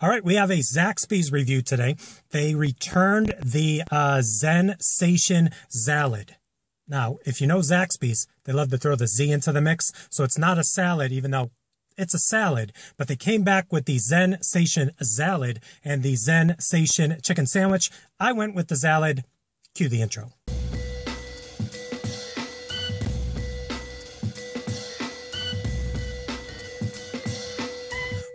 All right, we have a Zaxby's review today. They returned the uh, Zensation Salad. Now, if you know Zaxby's, they love to throw the Z into the mix, so it's not a salad, even though it's a salad. But they came back with the Zensation Salad and the Zensation Chicken Sandwich. I went with the salad. Cue the intro.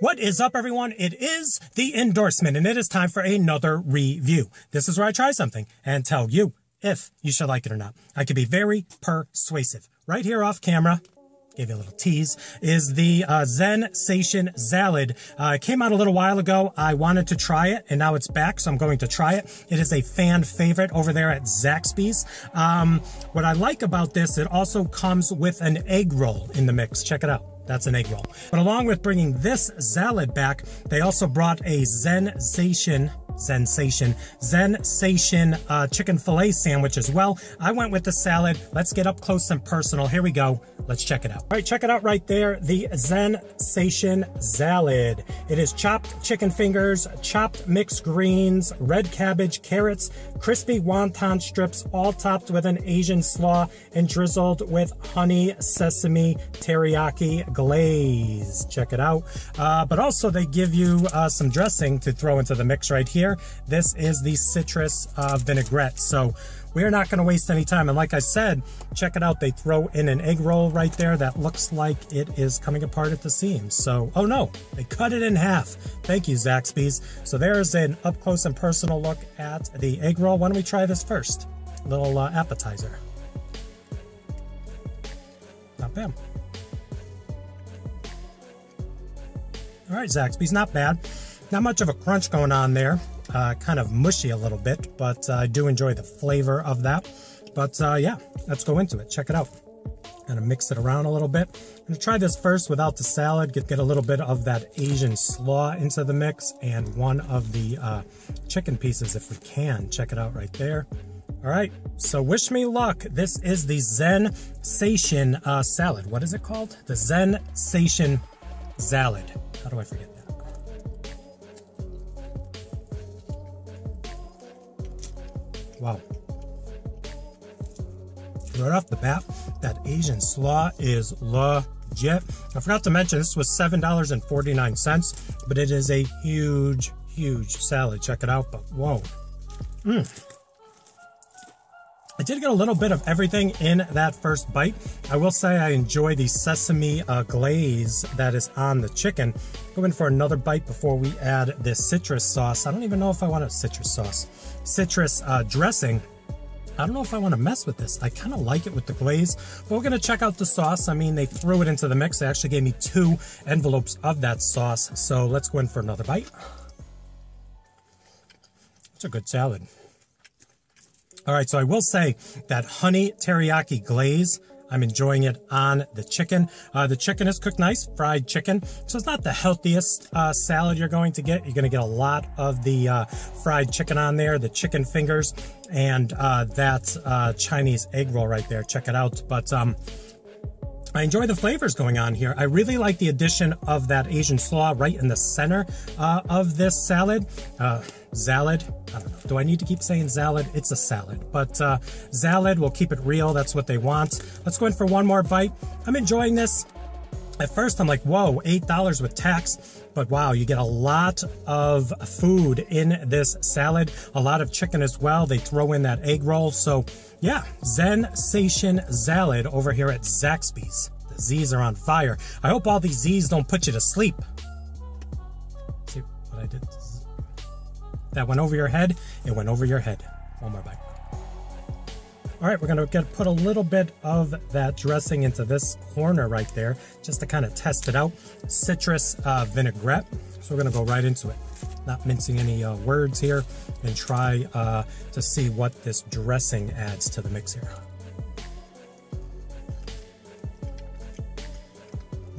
What is up, everyone? It is the endorsement, and it is time for another review. This is where I try something and tell you if you should like it or not. I can be very persuasive. Right here off camera, gave you a little tease, is the uh, Zensation Salad. Uh, came out a little while ago. I wanted to try it, and now it's back, so I'm going to try it. It is a fan favorite over there at Zaxby's. Um, what I like about this, it also comes with an egg roll in the mix. Check it out. That's an egg roll. But along with bringing this salad back, they also brought a Zensation sensation Zensation uh, chicken filet sandwich as well. I went with the salad. Let's get up close and personal. Here we go. Let's check it out. All right check it out right there. The Zensation salad. It is chopped chicken fingers chopped mixed greens red cabbage carrots crispy wonton strips all topped with an asian slaw and drizzled with honey sesame teriyaki glaze. Check it out. Uh, but also they give you uh, some dressing to throw into the mix right here here. This is the citrus uh, vinaigrette. So we're not going to waste any time. And like I said, check it out. They throw in an egg roll right there that looks like it is coming apart at the seams. So, oh no, they cut it in half. Thank you, Zaxby's. So there's an up close and personal look at the egg roll. Why don't we try this first? Little uh, appetizer. Not bad. All right, Zaxby's, not bad. Not much of a crunch going on there uh, kind of mushy a little bit, but uh, I do enjoy the flavor of that. But uh, yeah, let's go into it. Check it out. Of mix it around a little bit. I'm gonna try this first without the salad, get, get a little bit of that Asian slaw into the mix and one of the uh, chicken pieces if we can. Check it out right there. All right, so wish me luck. This is the Zensation uh, salad. What is it called? The Zensation salad. How do I forget Wow. Right off the bat, that Asian slaw is legit. I forgot to mention this was $7.49, but it is a huge, huge salad. Check it out, but whoa. Mmm. I did get a little bit of everything in that first bite. I will say I enjoy the sesame uh, glaze that is on the chicken. Go in for another bite before we add this citrus sauce. I don't even know if I want a citrus sauce. Citrus uh, dressing. I don't know if I want to mess with this. I kind of like it with the glaze, but we're going to check out the sauce. I mean, they threw it into the mix. They actually gave me two envelopes of that sauce. So let's go in for another bite. It's a good salad. All right, so I will say that honey teriyaki glaze, I'm enjoying it on the chicken. Uh, the chicken is cooked nice, fried chicken. So it's not the healthiest uh, salad you're going to get. You're going to get a lot of the uh, fried chicken on there, the chicken fingers, and uh, that uh, Chinese egg roll right there. Check it out. But um, I enjoy the flavors going on here. I really like the addition of that Asian slaw right in the center uh, of this salad. Uh, salad, I don't know. Do I need to keep saying salad? It's a salad. But uh, salad, we'll keep it real. That's what they want. Let's go in for one more bite. I'm enjoying this. At first, I'm like, whoa, $8 with tax. But wow, you get a lot of food in this salad, a lot of chicken as well. They throw in that egg roll. So yeah, Zensation Salad over here at Zaxby's. The Z's are on fire. I hope all these Z's don't put you to sleep. See what I did? That went over your head. It went over your head. One more bite. All right, we're gonna get put a little bit of that dressing into this corner right there, just to kind of test it out. Citrus uh, vinaigrette. So we're gonna go right into it not mincing any uh, words here, and try uh, to see what this dressing adds to the mix here.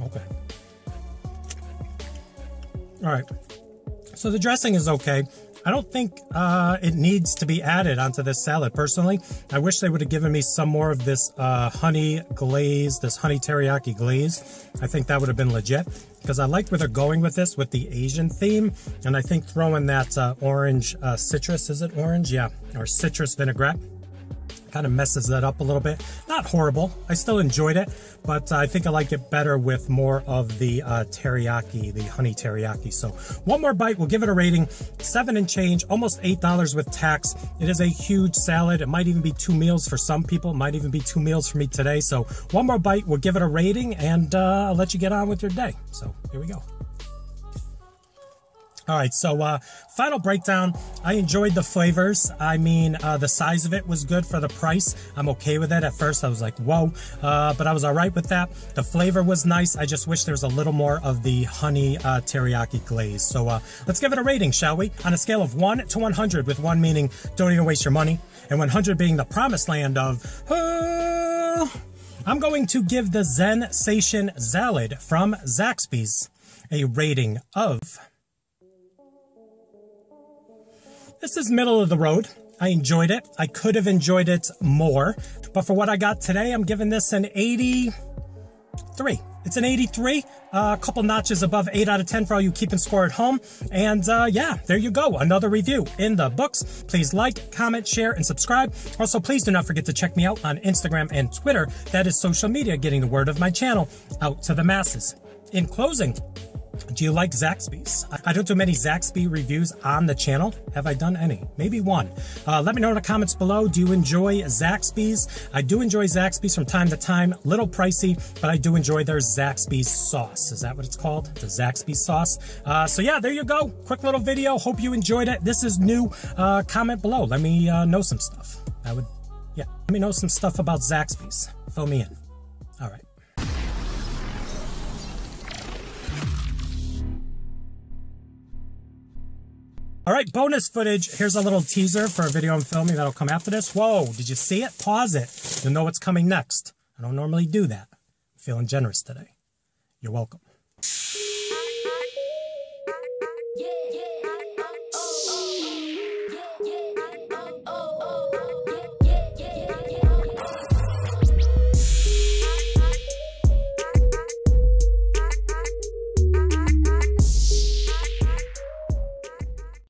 Okay. All right. So the dressing is okay. I don't think uh, it needs to be added onto this salad. Personally, I wish they would have given me some more of this uh, honey glaze, this honey teriyaki glaze. I think that would have been legit because I like where they're going with this with the Asian theme. And I think throwing that uh, orange uh, citrus, is it orange? Yeah, or citrus vinaigrette kind of messes that up a little bit. Not horrible. I still enjoyed it, but I think I like it better with more of the uh, teriyaki, the honey teriyaki. So one more bite, we'll give it a rating. Seven and change, almost $8 with tax. It is a huge salad. It might even be two meals for some people. It might even be two meals for me today. So one more bite, we'll give it a rating and uh, I'll let you get on with your day. So here we go. All right, so uh, final breakdown. I enjoyed the flavors. I mean, uh, the size of it was good for the price. I'm okay with it. At first, I was like, whoa, uh, but I was all right with that. The flavor was nice. I just wish there was a little more of the honey uh, teriyaki glaze. So uh, let's give it a rating, shall we? On a scale of 1 to 100, with 1 meaning don't even waste your money, and 100 being the promised land of... I'm going to give the Zensation Salad from Zaxby's a rating of... This is middle of the road. I enjoyed it. I could have enjoyed it more, but for what I got today, I'm giving this an 83. It's an 83, uh, a couple notches above 8 out of 10 for all you keeping score at home. And uh, yeah, there you go. Another review in the books. Please like, comment, share, and subscribe. Also, please do not forget to check me out on Instagram and Twitter. That is social media getting the word of my channel out to the masses. In closing, do you like Zaxby's? I don't do many Zaxby reviews on the channel. Have I done any? Maybe one. Uh, let me know in the comments below. Do you enjoy Zaxby's? I do enjoy Zaxby's from time to time. Little pricey, but I do enjoy their Zaxby's sauce. Is that what it's called? The Zaxby's sauce. Uh, so yeah, there you go. Quick little video. Hope you enjoyed it. This is new. Uh, comment below. Let me uh, know some stuff. I would, yeah. Let me know some stuff about Zaxby's. Fill me in. All right. All right, bonus footage. Here's a little teaser for a video I'm filming that'll come after this. Whoa, did you see it? Pause it. You'll know what's coming next. I don't normally do that. I'm feeling generous today. You're welcome.